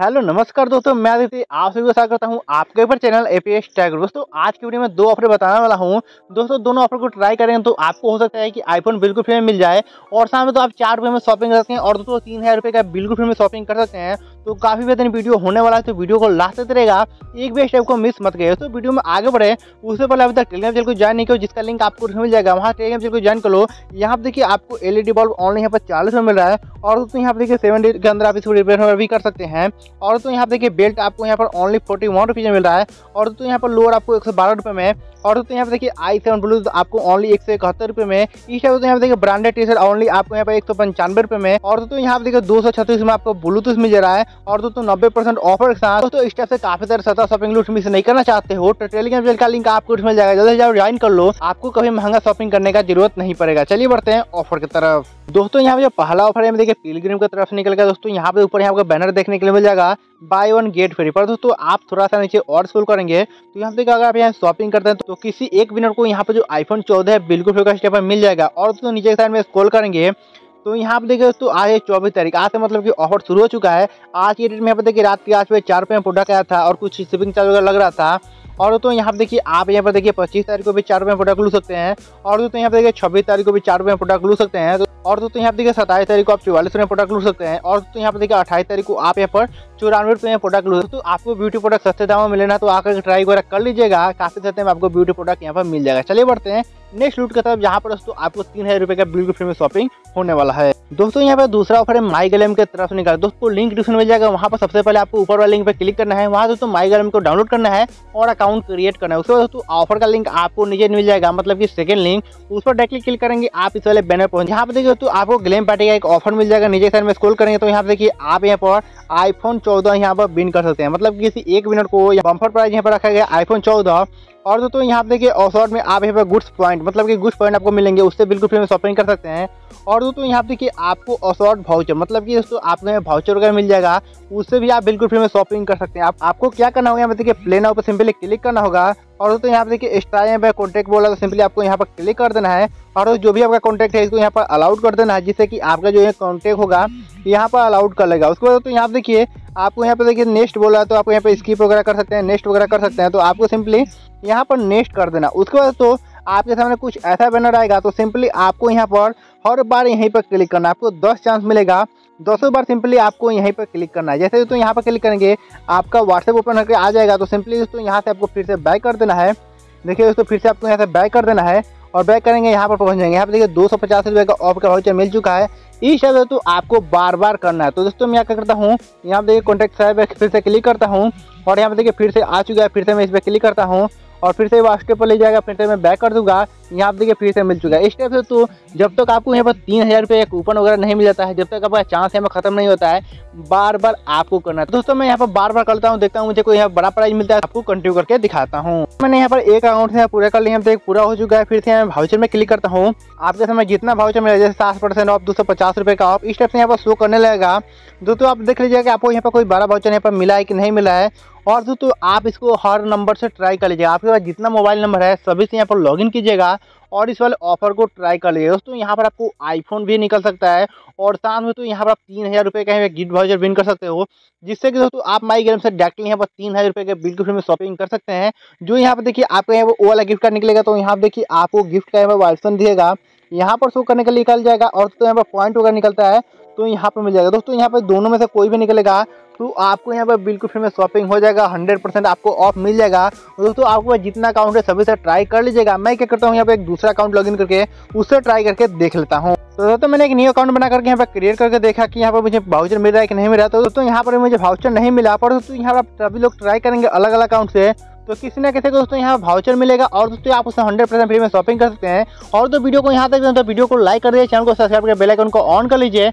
Hello, नमस्कार दोस्तों, मैं आदित्य आप सभी को स्वागत करता हूँ आपके ऊपर चैनल एपीएस टैग दोस्तों, आज की वीडियो में दो ऑफ़र बताने वाला हूँ। दोस्तों, दोनों ऑफ़र को ट्राई करेंगे तो आपको हो सकता है कि आईफोन बिल्कुल फ्री में मिल जाए। और सामने तो आप चार रुपये में शॉपिंग कर सकते हैं और दोस्तों, तीन हज़ार रुपये का बिल्कुल फ्री में शॉपिंग कर सकते हैं। तो काफ़ी बेहतरीन वीडियो होने वाला है तो वीडियो को लास्ट तक रहेगा एक भी स्टेप को मिस मत गए तो वीडियो में आगे बढ़े। उससे पहले अभी तक टेलीग्राम चैनल को ज्वाइन नहीं करो जिसका लिंक आपको मिल जाएगा, वहाँ टेलीग्राम चैनल को ज्वाइन कर लो। यहाँ पर देखिए आपको एलईडी बल्ब ऑनलाइन यहाँ पर चालीस में मिल रहा है। और दोस्तों, यहाँ पर देखिए सेवन डे के अंदर आप इसको रिपेयर भी कर सकते हैं। और दोस्तों, यहाँ पर देखिए बेल्ट आपको यहाँ पर ओनली फोर्टी वन रुपीज़ में मिल रहा है। और दोस्तों, यहाँ पर लोअर आपको एक सौ बारह रुपये में और दोस्तों यहाँ पे देखिए आई सेवन ब्लू आपको ओनली एक सौ इकहत्तर रुपये में इस टाइप यहाँ पे देखिए ब्रांडेड टी शर्ट ओनली आपको यहाँ पे एक सौ पंचानवे रुपये में। और दोस्तों यहाँ पे देखिए दो सौ छत्तीस में आपको ब्लूटूथ मिल जा रहा है। और दोस्तों नब्बे परसेंट ऑफ़र के साथ, दोस्तों इस टाइप से काफ़ी सारे सस्ता शॉपिंग लूट मिस नहीं करना चाहते हो। तो टेलीग्राम चैनल का लिंक आपको मिल जाएगा। जल्द से जल्द ज्वाइन कर लो। आपको कभी महँगा शॉपिंग करने का ज़रूरत नहीं पड़ेगा। चलिए बढ़ते हैं ऑफ़र की तरफ़। दोस्तों यहाँ पे जो पहला ऑफ़र है देखिए पिलग्रिम की तरफ़ निकल गया। दोस्तों यहाँ पे ऊपर यहाँ पे बैनर देखने के लिए मिल जाएगा। बाय वन गेट फ्री पर दोस्तों आप थोड़ा सा नीचे और स्क्रॉल करेंगे तो यहाँ पे अगर आप यहाँ शॉपिंग करते हैं तो किसी एक विनर को यहाँ पर जो आईफोन चौदह है, बिल्कुल फ्री स्टेप मिल जाएगा। और दोस्तों, नीचे के साइड में स्क्रॉल करेंगे तो यहाँ पर देखिए दोस्तों, आज है चौबीस तारीख। आज से मतलब कि ऑफ़र शुरू हो चुका है। आज की डेट में यहाँ पर देखिए, रात के आज पे चार रुपये में प्रोडक्ट आया था और कुछ शिपिंग चार्ज वगैरह लग रहा था। और दोस्तों, यहाँ पर देखिए, आप यहाँ पर देखिए, पच्चीस तारीख को भी चार रुपये में प्रोडक्ट लू सकते हैं। और दोस्तों, यहाँ पर देखिए, छब्बीस तारीख को भी चार रुपये में प्रोडक्ट लू सकते हैं। तो और दोस्तों, यहाँ पर देखिए सत्ताईस तारीख को आप चौवालीस रुपये प्रोडक्ट लू सकते हैं। और दोस्तों, यहाँ पर देखिए अट्ठाईस तारीख को आप यहाँ पर चौरानवे रुपये प्रोडक्ट लू तो आपको ब्यूटी प्रोडक्ट सस्ते दामों में मिलेना तो आकर ट्राई वगैरह कर लीजिएगा। काफ़ी सस्ते में आपको ब्यूटी प्रोडक्ट यहाँ पर मिल जाएगा। चलिए बढ़ते हैं। नेक्स्ट लूट की तरफ़ जहाँ पर दोस्तों, आपको तीन हज़ार रुपये का बिल्कुल फ्री में शॉपिंग होने वाला है। दोस्तों, यहाँ पे दूसरा ऑफ़र है माई गलेम के तरफ़ से निकाल। दोस्तों लिंक डिस्क्रिप्शन मिल जाएगा। वहाँ पर सबसे पहले आपको ऊपर वाले लिंक पे क्लिक करना है। वहाँ दोस्तों माई गलेम को डाउनलोड करना है और अकाउंट क्रिएट करना है। उसके बाद दोस्तों ऑफ़र का लिंक आपको नीचे मिल जाएगा। मतलब कि सेकंड लिंक उस पर डायरेक्टली क्लिक करेंगे, आप इस वाले बैनर पहुँच यहाँ पर देखिए तो आपको ग्लेम पार्टी का एक ऑफ़र मिल जाएगा। नीचे साइड में स्क्रॉल करेंगे तो यहाँ पे देखिए, आप यहाँ पर आईफोन चौदह यहाँ पर बिन कर सकते हैं। मतलब किसी एक मिनट को बम्फर प्राइस यहाँ पर रखा गया आईफोन चौदह। और दोस्तों यहाँ पे देखिए ऑफ़र में आप यहाँ पर गुड्स पॉइंट मतलब कि गुड्स पॉइंट आपको मिलेंगे, उससे बिल्कुल फ्री में शॉपिंग कर सकते हैं। और दोस्तों यहाँ पे देखिए, आपको असॉर्ट भाउचर मतलब कि दोस्तों आपको यहाँ भाउचर वगैरह मिल जाएगा, उससे भी आप बिल्कुल फ्री में शॉपिंग कर सकते हैं। आप, आपको क्या करना होगा, यहाँ पे देखिए प्ले नाउ पर सिंपली क्लिक करना होगा। और दोस्तों, यहाँ पर देखिए यहाँ पे कॉन्टैक्ट बोला तो सिंपली आपको यहाँ पर क्लिक कर देना है। और जो भी आपका कॉन्टैक्ट है, इसको यहाँ पर अलाउड कर देना है, जिससे कि आपका जो है कॉन्टैक्ट होगा, यहाँ पर अलाउड कर लेगा। उसके बाद तो यहाँ पर देखिए, आपको यहाँ पर देखिए नेक्स्ट बोला तो आप यहाँ पर स्किप वगैरह कर सकते हैं नेक्स्ट वगैरह कर सकते हैं तो आपको सिंपली यहाँ पर नेक्स्ट कर देना। उसके बाद तो आपके सामने कुछ ऐसा बैनर आएगा तो सिंपली आपको यहाँ पर हर बार यहीं पर क्लिक करना है। आपको दस चांस मिलेगा। दसों बार सिंपली आपको यहीं पर क्लिक करना है। जैसे दोस्तों यहाँ पर क्लिक करेंगे, आपका व्हाट्सएप ओपन करके आ जाएगा तो सिंपली दोस्तों यहाँ से आपको फिर से बैक कर देना है। देखिए दोस्तों, फिर से आपको यहाँ से बैक कर देना है और बैक करेंगे, यहाँ पर पहुँच जाएँगे। यहाँ पर देखिए दो सौ पचास रुपये का ऑफ़ का वाउचर मिल चुका है। इस शब्द तो आपको बार बार करना है। तो दोस्तों मैं क्या करता हूँ, यहाँ पर देखिए कॉन्टैक्ट साहब फिर से क्लिक करता हूँ और यहाँ पर देखिए फिर से आ चुका है, फिर से मैं इस पर क्लिक करता हूँ। और फिर से वो स्टेप पर ले जाएगा फिर से मैं बैक कर दूँगा। यहाँ पर देखिए फिर से मिल चुका है। इस टाइप से तो जब तक आपको यहाँ पर तीन हज़ार रुपये कूपन वगैरह नहीं मिल जाता है, जब तक आपका चांस यहाँ पर खत्म नहीं होता है बार बार आपको करना है। तो दोस्तों, मैं यहाँ पर बार बार करता हूँ, देखता हूँ मुझे कोई यहाँ बड़ा प्राइज मिलता है, आपको कंटिन्यू करके दिखाता हूँ। मैंने यहाँ पर एक अकाउंट से पूरा कर लिया पे पूरा हो चुका है। फिर से यहाँ भाउचर में क्लिक करता हूँ। आपके समय जितना भाउचर मिला, जैसे सात परसेंट ऑफ़ दो सौ पचास रुपये का ऑफ़ इस टाइप से यहाँ पर शो करने लगेगा। दोस्तों, आप देख लीजिएगा कि आपको यहाँ पर कोई बड़ा भाउचर यहाँ पर मिला है कि नहीं मिला है। और दोस्तों आप इसको हर नंबर से ट्राई कर लीजिएगा आपके पास जितना मोबाइल नंबर है सभी से यहाँ पर लॉगिन कीजिएगा और इस वाले ऑफ़र को ट्राई कर लीजिए दोस्तों यहाँ पर आपको आईफोन भी निकल सकता है और साथ में तो यहाँ पर आप तीन हज़ार रुपये का गिफ्ट वाउचर विन कर सकते हो जिससे कि दोस्तों आप माई गेम से डायरेक्टली यहाँ पर तीन हज़ार रुपये के बिल्कुल फ्री में शॉपिंग कर सकते हैं जो यहाँ पर देखिए आपको यहाँ पर वो वाला गिफ्ट कार्ड निकलेगा तो यहाँ पर देखिए आपको गिफ्ट का यहाँ पर ऑप्शन दिएगा यहाँ पर शो करने के लिए निकल जाएगा और तो यहाँ पर पॉइंट वगैरह निकलता है तो यहाँ पर मिल जाएगा। दोस्तों, यहाँ पर दोनों में से कोई भी निकलेगा तो आपको यहाँ पर बिल्कुल फ्री में शॉपिंग हो जाएगा हंड्रेड परसेंट आपको ऑफ़ मिल जाएगा। दोस्तों आपको जितना अकाउंट है, सभी से ट्राई कर लीजिएगा। मैं क्या करता हूँ, यहाँ पे एक दूसरा अकाउंट लॉगिन करके, उससे ट्राई करके देख लेता हूँ। तो दोस्तों, मैंने एक न्यू अकाउंट बना करके यहाँ पर क्रिएट करके देखा कि यहाँ पर मुझे भाउचर मिल रहा है कि नहीं मिल रहा तो दोस्तों, यहाँ पर मुझे भाउचर नहीं मिला, पर दोस्तों, यहाँ पर सभी लोग ट्राई करेंगे अलग अलग अकाउंट से। तो किसी ना किसी को दोस्तों, यहाँ भाउचर मिलेगा और दोस्तों, आप उससे हंड्रेड परसेंट फ्री में शॉपिंग कर सकते हैं। और तो वीडियो को यहाँ तक तो वीडियो को लाइक कर दीजिए चैनल को सब्सक्राइब कर बेल आइकन को ऑन कर लीजिए।